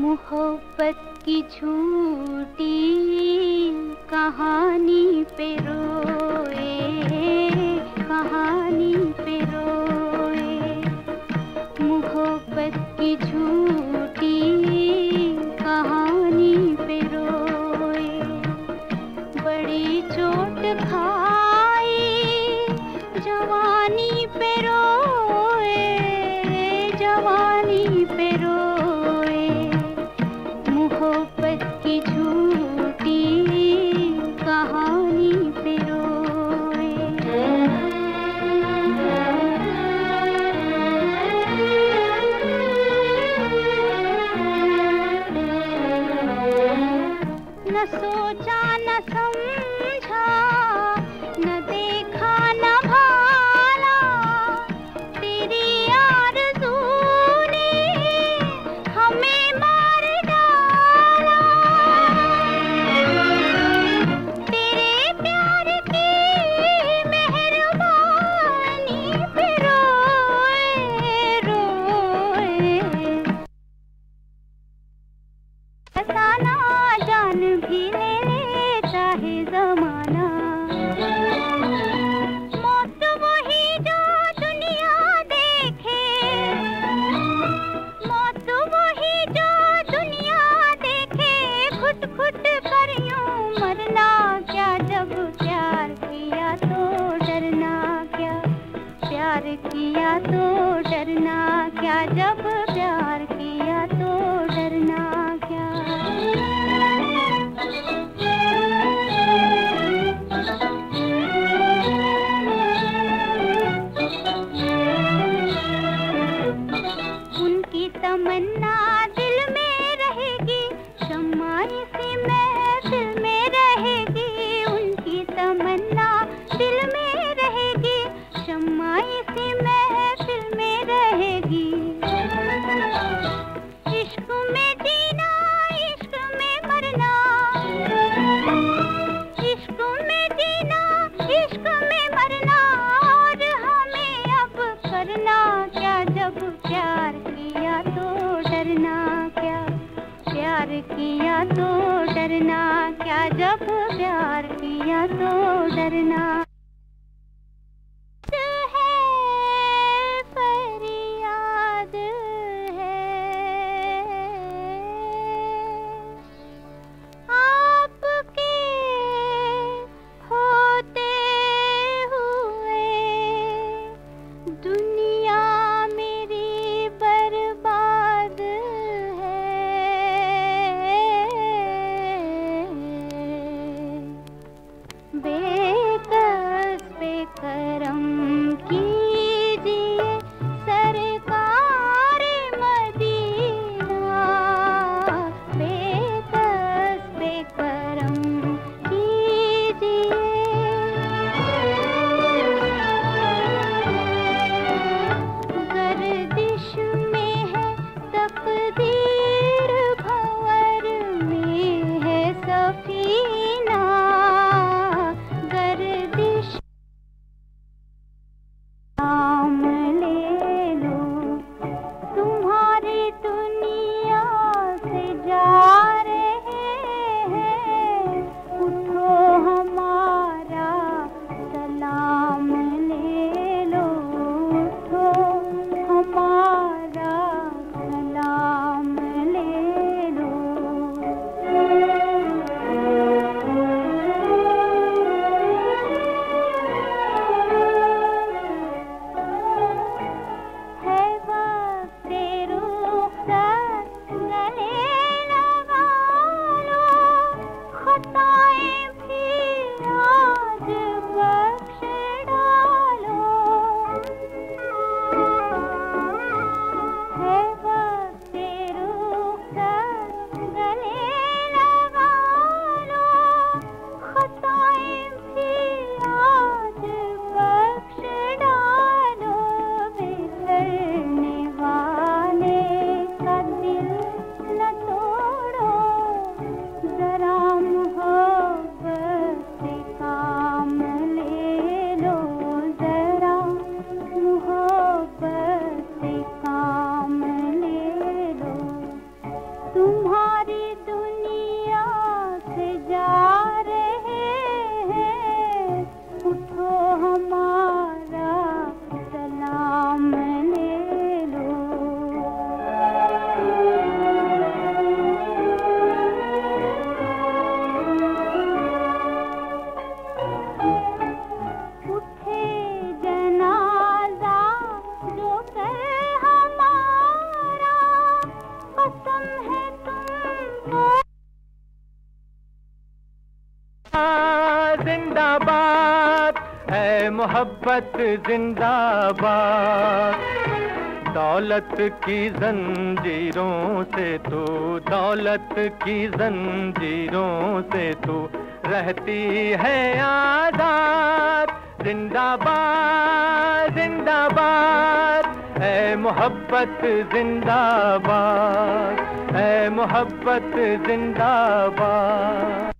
मोहब्बत की झूठी कहानी पे रोए कहानी पे रोए। मोहब्बत की झूठी किया तो डरना क्या जब प्यार किया तो डरना। जिंदाबाद। दौलत की जंजीरों से तू, दौलत की जंजीरों से तू रहती है आज़ाद। जिंदाबाद जिंदाबाद। है मोहब्बत जिंदाबाद है मोहब्बत जिंदाबाद।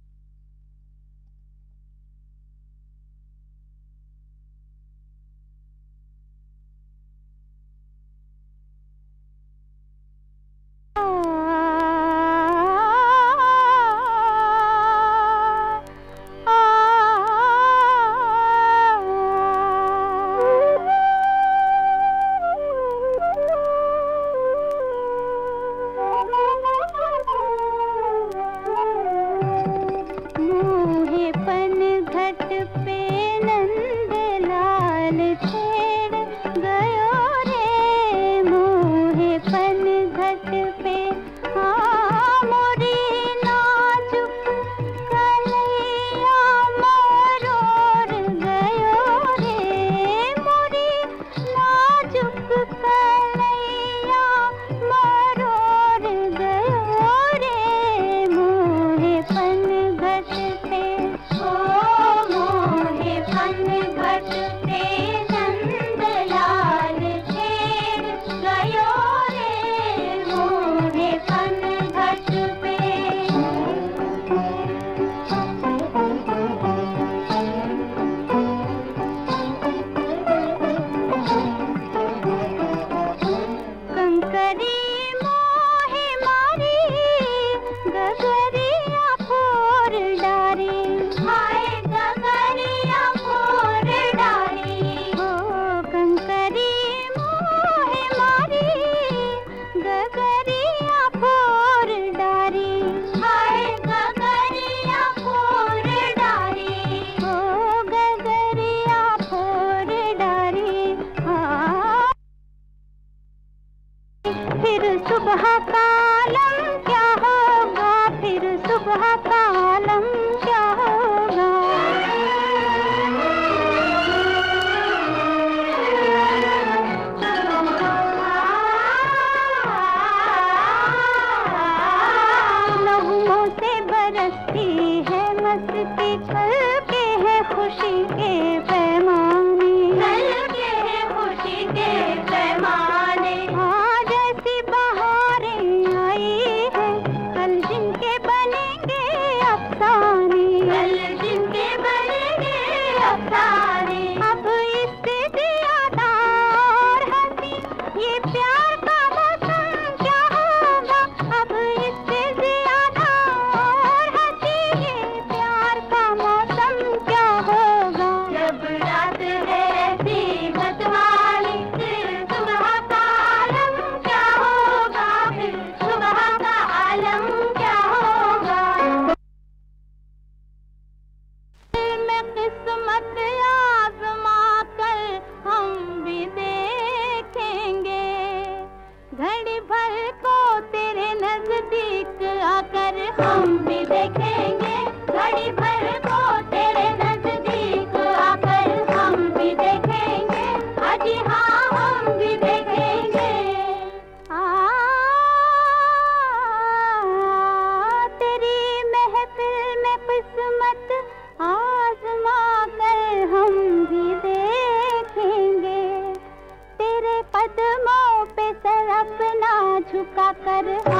हर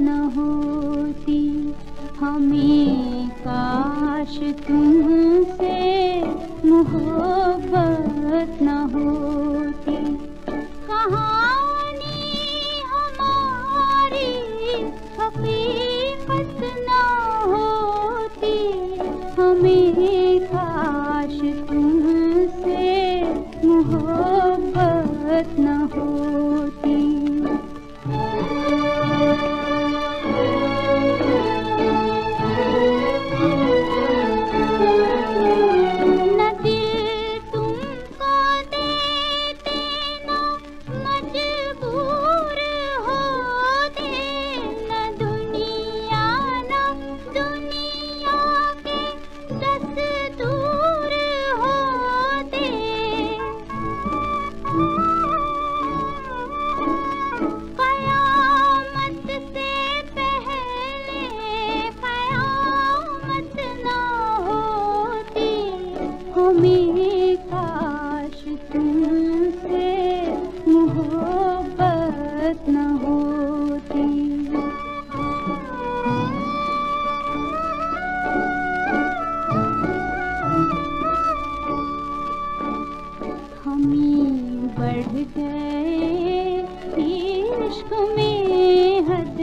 न होती हमें काश तुमसे मोहब्बत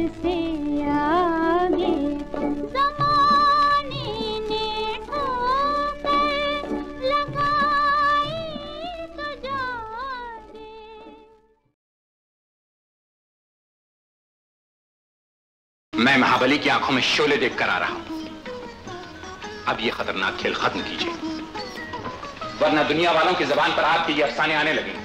से आगे। ने लगाई तो जागे मैं महाबली की आँखों में शोले देखकर आ रहा हूँ। अब ये खतरनाक खेल खत्म कीजिए। वरना दुनिया वालों की जबान पर आपके ये अफसाने आने लगे